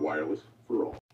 Wireless for all.